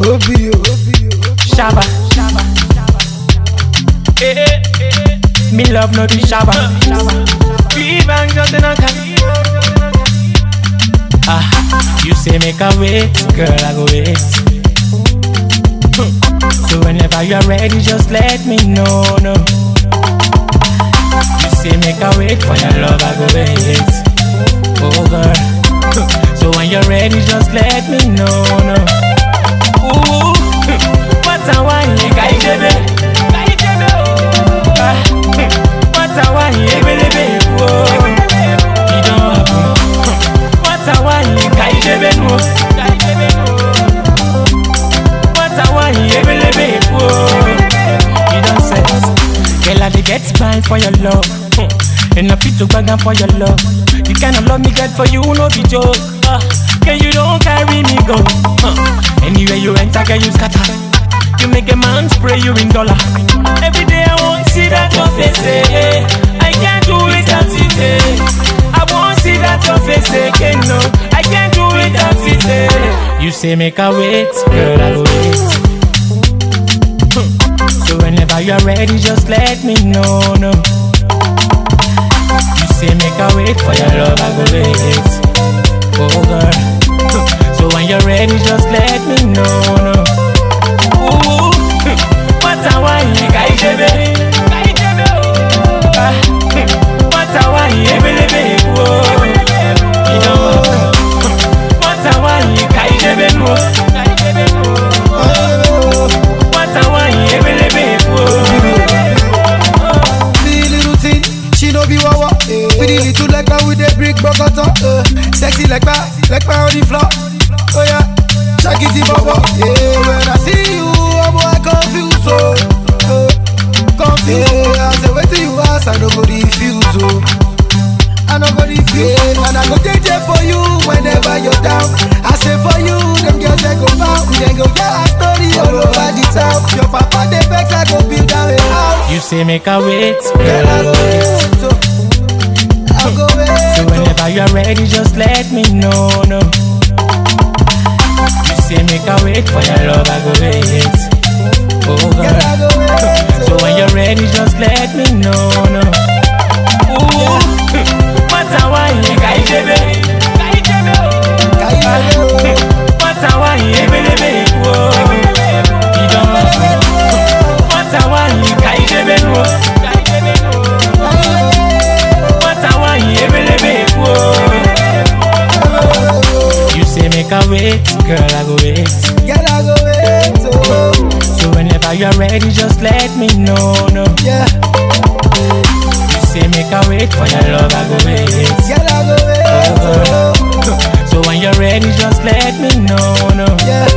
Obi o. Shabba. Eh, eh, eh. Me love no be shabba. Three bangs just in a. Ah, you say make a wait, girl I go wait. So whenever you're ready, just let me know, no. You say make a wait for your love, I go wait. Oh girl. So when you're ready, just let me know, no. Hmm. What a wine, you got it, whoa. What a wine, you baby, whoa. You don't set. Girl, I get spine for your love. And I fit to bag am for your love. The kind of love me get for you, no be joke. Uh, girl, you don't carry me go. Huh. Anywhere you enter, girl, you scatter. Spray you in dollar. Every day I want see that your face. eh. I can't do without it. eh. I want see that your face again. No, I can't do without it. eh. You say make a wait, girl, I go wait. Hmm. So whenever you're ready, just let me know, no. You say make a wait for your love, I go wait. Oh girl. Hmm. So when you're ready, just let me know, no. Sexy like that, like that on the floor. Oh yeah, check it, baba. Yeah, when I see you, I'm boy confused. Oh, uh, confused. Yeah, I say wait till you ask, I no go refuse. Oh. I no go refuse, yeah, and I go take it for you whenever you're down. I say for you, them girls they go bow, they go get a story all over the town. Your papa they vex, I go build down a house. You say make a wait, Girl, I I go wait. oh. I go wait. You're ready, just let me know, no. You say make a wait for your love, I go wait. Wait, girl, I go wait. Girl, I go wait. Oh, So whenever you're ready, just let me know, no. yeah. You say make a wait for your love, I go wait. Girl, I go wait. Oh, oh. oh. So when you're ready, just let me know, no. yeah.